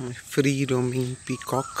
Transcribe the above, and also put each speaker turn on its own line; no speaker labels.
free roaming peacock